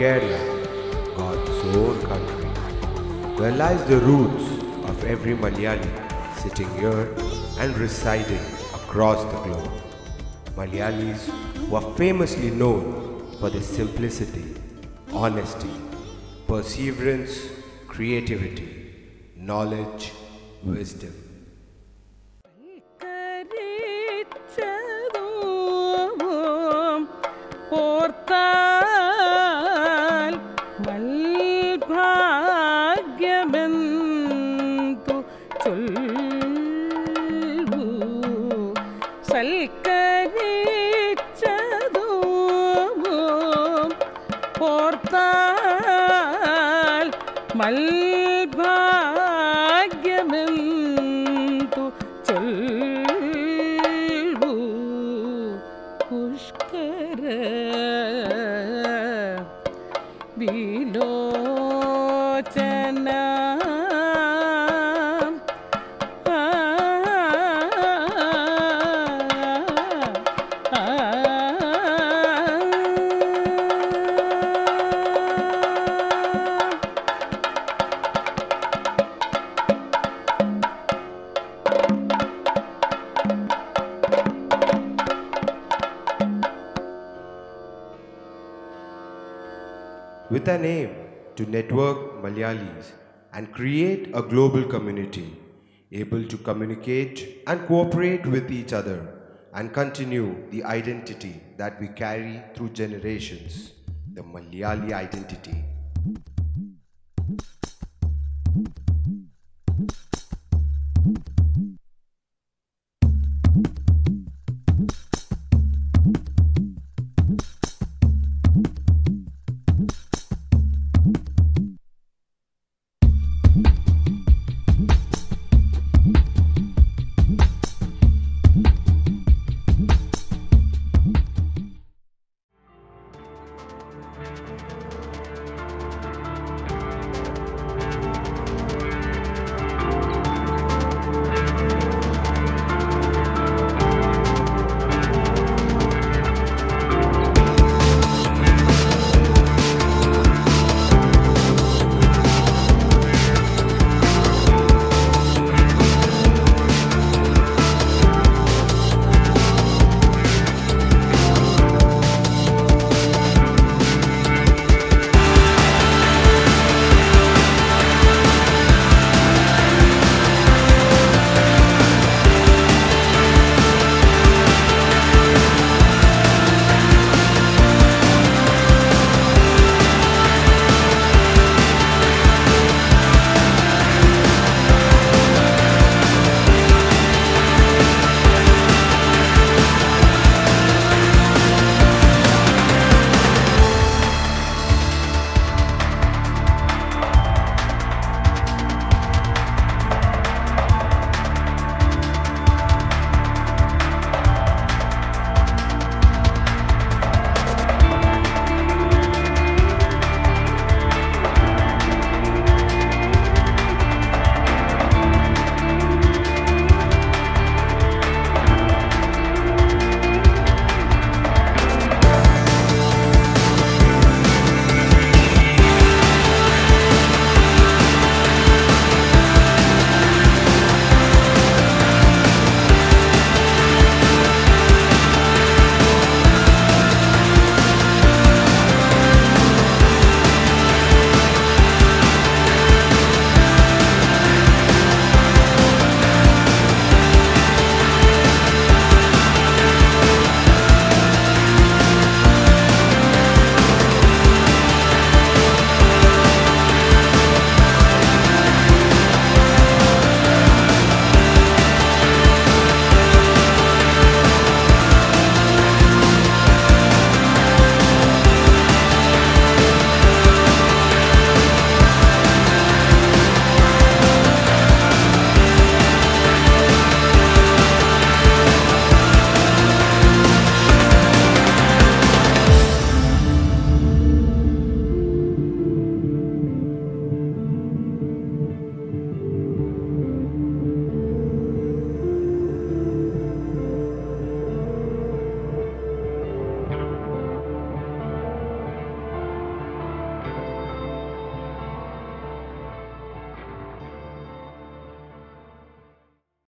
Kerala, God's own country, where lies the roots of every Malayali sitting here and residing across the globe. Malayalis who are famously known for their simplicity, honesty, perseverance, creativity, knowledge, wisdom. சொல்வு சல்கரிச்சதோம் போர்த்தால் Mal with an aim to network Malayalis and create a global community able to communicate and cooperate with each other and continue the identity that we carry through generations, the Malayali identity.